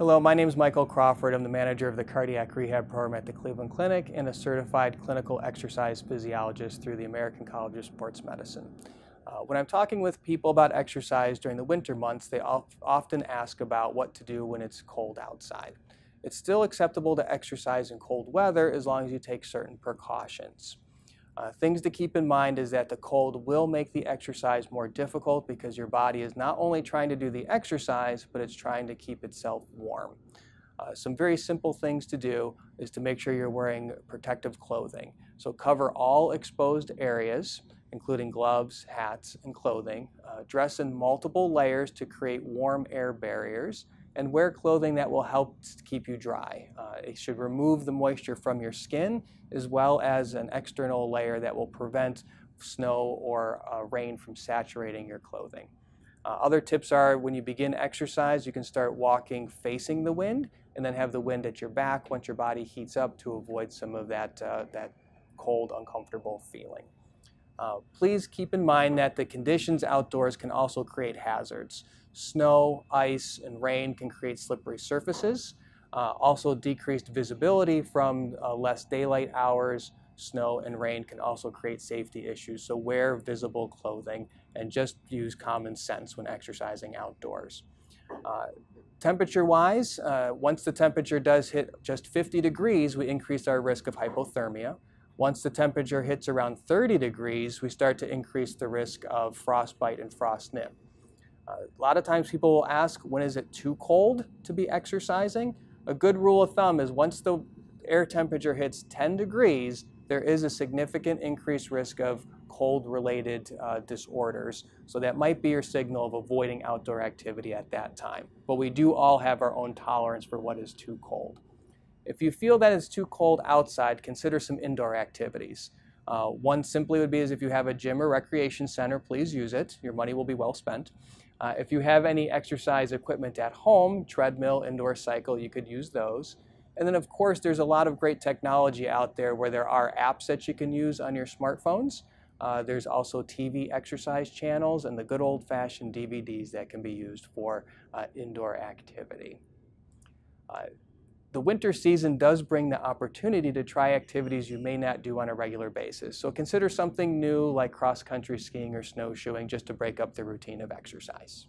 Hello, my name is Michael Crawford. I'm the manager of the cardiac rehab program at the Cleveland Clinic and a certified clinical exercise physiologist through the American College of Sports Medicine. Uh, when I'm talking with people about exercise during the winter months, they often ask about what to do when it's cold outside. It's still acceptable to exercise in cold weather as long as you take certain precautions. Uh, things to keep in mind is that the cold will make the exercise more difficult because your body is not only trying to do the exercise, but it's trying to keep itself warm. Uh, some very simple things to do is to make sure you're wearing protective clothing. So cover all exposed areas, including gloves, hats, and clothing. Uh, dress in multiple layers to create warm air barriers and wear clothing that will help keep you dry. Uh, it should remove the moisture from your skin as well as an external layer that will prevent snow or uh, rain from saturating your clothing. Uh, other tips are when you begin exercise, you can start walking facing the wind and then have the wind at your back once your body heats up to avoid some of that, uh, that cold, uncomfortable feeling. Uh, please keep in mind that the conditions outdoors can also create hazards. Snow, ice, and rain can create slippery surfaces. Uh, also, decreased visibility from uh, less daylight hours, snow, and rain can also create safety issues. So, wear visible clothing and just use common sense when exercising outdoors. Uh, temperature wise, uh, once the temperature does hit just 50 degrees, we increase our risk of hypothermia. Once the temperature hits around 30 degrees, we start to increase the risk of frostbite and frost nip. A lot of times people will ask, when is it too cold to be exercising? A good rule of thumb is once the air temperature hits 10 degrees, there is a significant increased risk of cold-related uh, disorders. So that might be your signal of avoiding outdoor activity at that time. But we do all have our own tolerance for what is too cold. If you feel that it's too cold outside, consider some indoor activities. Uh, one simply would be is if you have a gym or recreation center, please use it. Your money will be well spent. Uh, if you have any exercise equipment at home, treadmill, indoor cycle, you could use those. And then of course there's a lot of great technology out there where there are apps that you can use on your smartphones. Uh, there's also TV exercise channels and the good old-fashioned DVDs that can be used for uh, indoor activity. The winter season does bring the opportunity to try activities you may not do on a regular basis. So consider something new like cross-country skiing or snowshoeing just to break up the routine of exercise.